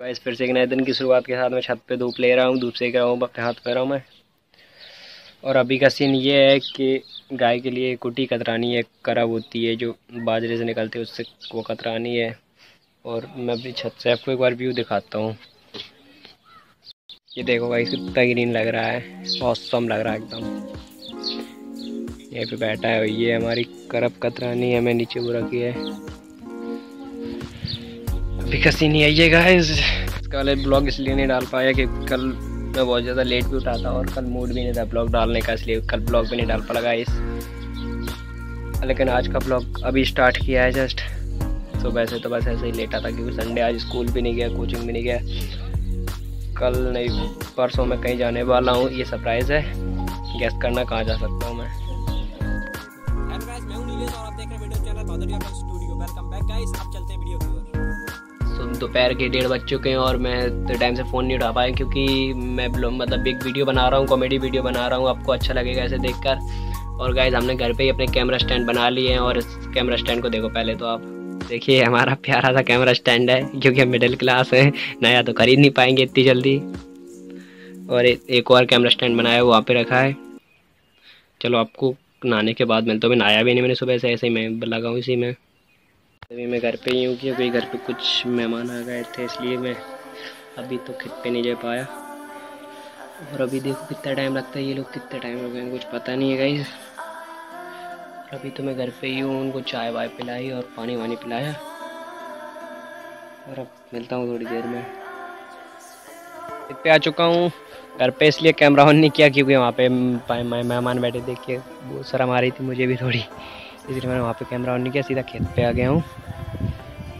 Guys फिर से एक नए दिन की शुरुआत के साथ मैं छत पे धूप ले रहा हूँ, धूप सेक रहा हूँ अपने हाथ पे रहा हूँ मैं। और अभी का सीन ये है कि गाय के लिए कुटी कतरानी है करब होती है, जो बाजरे से निकलती है, उससे वो कतरानी है। और मैं भी छत से आपको एक बार व्यू दिखाता हूँ। ये देखो भाई कितना ग्रीन लग रहा है। मौसम लग रहा है एकदम। यहीं पे बैठा है ये हमारी करब कतरानी है मैं नीचे वो रखी है। अभी का सीन यही है गाइस इसका वाले ब्लॉग इसलिए नहीं डाल पाया कि कल मैं बहुत ज़्यादा लेट भी उठा था और कल मूड भी नहीं था ब्लॉग डालने का इसलिए कल ब्लॉग भी नहीं डाल पड़ा गाइस लेकिन आज का ब्लॉग अभी स्टार्ट किया है जस्ट तो वैसे तो बस ऐसे ही लेटा था क्योंकि संडे आज स्कूल भी नहीं गया कोचिंग भी नहीं गया. कल नहीं परसों मैं कहीं जाने वाला हूँ ये सरप्राइज़ है. गैस करना कहाँ जा सकता हूँ मैं. दोपहर के डेढ़ बज चुके हैं और मैं टाइम से फ़ोन नहीं उठा पाया क्योंकि मैं मतलब एक वीडियो बना रहा हूँ कॉमेडी वीडियो बना रहा हूँ। आपको अच्छा लगेगा ऐसे देखकर। और गाइज़ हमने घर पे ही अपने कैमरा स्टैंड बना लिए हैं और इस कैमरा स्टैंड को देखो पहले तो आप। देखिए, हमारा प्यारा सा कैमरा स्टैंड है, क्योंकि हम मिडिल क्लास है। नया तो खरीद नहीं पाएँगे इतनी जल्दी। और एक और कैमरा स्टैंड बनाया है वहाँ पे रखा है। चलो, आपको नहाने के बाद मिलता हूँ। मैं नहाया भी नहीं मैंने सुबह से, ऐसे ही मैं लगा हूँ इसी में। अभी मैं घर पे ही हूँ क्योंकि घर पे कुछ मेहमान आ गए थे, इसलिए मैं अभी तो खित पे नहीं जा पाया। और अभी देखो कितना टाइम लगता है, ये लोग कितने टाइम हो गए कुछ पता नहीं है गाइज़ अभी तो मैं घर पे ही हूँ, उनको चाय वाय पिलाई और पानी वानी पिलाया। और अब मिलता हूँ थोड़ी देर में। पे आ चुका हूँ, घर पे, इसलिए कैमरा ऑन नहीं किया, क्योंकि वहाँ पे मेहमान बैठे देख के बहुत शर्म आ रही थी, मुझे भी थोड़ी। इसलिए मैंने वहाँ पे कैमरा ऑन नहीं किया, सीधा खेत पे आ गया हूँ।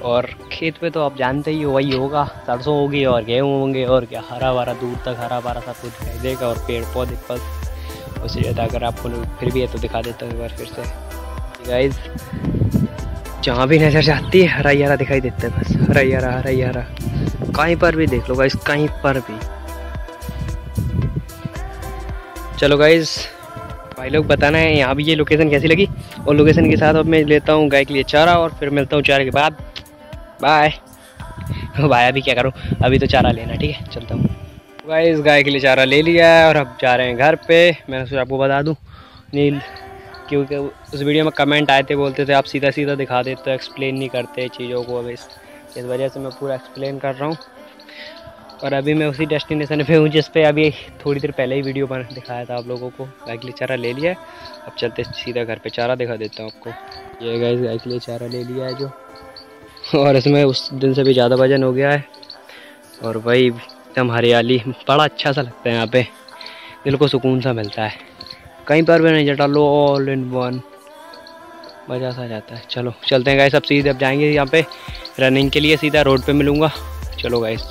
और खेत पे तो आप जानते ही हो, वही होगा। सरसों होगी और गेहूँ होंगे और क्या हरा भरा दूर तक हरा भरा सब कुछ दिखाई देगा और पेड़ पौधे बस उससे ज़्यादा अगर आपको फिर भी है तो दिखा देता हूँ एक बार फिर से। गाइज़ जहाँ भी नज़र जाती है हरा हरा दिखाई देता है बस। हरा हरा हरा हरा कहीं पर भी देख लो गाइज़ कहीं पर भी। चलो गाइज़ भाई लोग बताना है, यहाँ भी ये लोकेशन कैसी लगी? और लोकेशन के साथ अब मैं लेता हूँ गाय के लिए चारा और फिर मिलता हूँ चारे के बाद। बाय भाई, अभी क्या करूँ? अभी तो चारा लेना, ठीक है? चलता हूँ। भाई, इस गाय के लिए चारा ले लिया है और अब जा रहे हैं घर पे। मैंने सोचा आपको बता दूँ। नील, क्योंकि उस वीडियो में कमेंट आए थे, बोलते थे, आप सीधा सीधा दिखा देते हो एक्सप्लेन नहीं करते चीज़ों को अब इस वजह से मैं पूरा एक्सप्लेन कर रहा हूँ। और अभी मैं उसी डेस्टिनेशन पे हूँ, जिस पे अभी थोड़ी देर पहले ही वीडियो बना, दिखाया था आप लोगों को। गाय के लिए चारा ले लिया है। अब चलते सीधा घर पे चारा दिखा देता हूँ आपको। ये गाय गाय के लिए चारा ले लिया है जो। और इसमें उस दिन से भी ज़्यादा वज़न हो गया है। और वही एकदम हरियाली, बड़ा अच्छा सा लगता है यहाँ पे। दिल को सुकून सा मिलता है। कहीं पर भी नहीं जटा, लो ऑल इन वन मज़ा सा जाता है। चलो, चलते हैं गाय सब सीधे अब जाएँगे यहाँ पे। रनिंग के लिए सीधा रोड पे मिलूँगा। चलो गाइस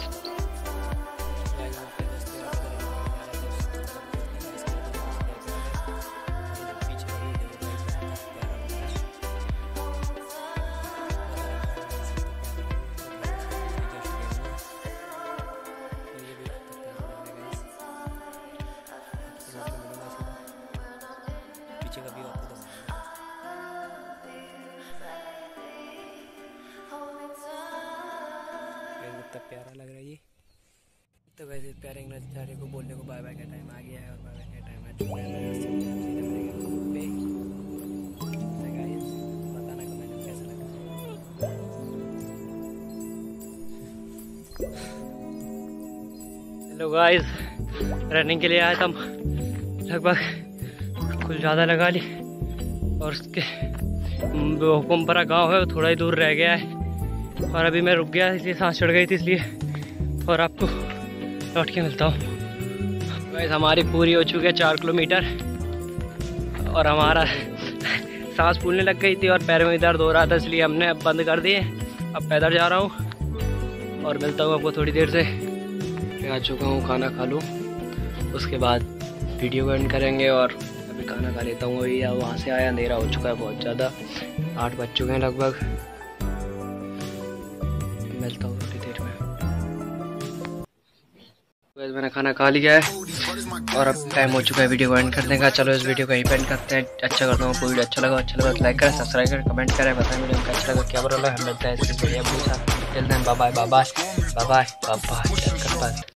प्यारा लग रहा है ये। तो वैसे प्यारे नज़ारे को बोलने को बाय बाय का टाइम आ गया है और बाय बाय का टाइम आ चुका है। हेलो गाइस रनिंग के लिए आया था लगभग कुछ ज़्यादा लगा ली। और उसके हुकुमपरा गाँव है थोड़ा ही दूर रह गया है। और अभी मैं रुक गया, इसलिए सांस चढ़ गई थी, इसलिए और आपको लौट के मिलता हूँ। वैसे हमारी पूरी हो चुकी है चार किलोमीटर और हमारा सांस फूलने लग गई थी और पैर में दर्द हो रहा था, इसलिए हमने अब बंद कर दिए। अब पैदल जा रहा हूँ और मिलता हूँ आपको थोड़ी देर से। मैं आ चुका हूँ, खाना खा लूँ। उसके बाद वीडियो एंड करेंगे और अभी खाना खा लेता हूँ। अभी वहाँ से आया, अंधेरा हो चुका है बहुत ज़्यादा। आठ बज चुके हैं लगभग। मिलता हूँ थोड़ी देर में। मैंने खाना खा लिया है और अब टाइम हो चुका है वीडियो को एंड करने का। चलो इस वीडियो को यहीं एंड करते हैं। अच्छा करता हूँ वीडियो अच्छा लगा अच्छा लगा तो लाइक करें सब्सक्राइब करें कमेंट करें, बताएँ वीडियो अच्छा लगा क्या बोला हम मिलता है bye bye bye bye bye bye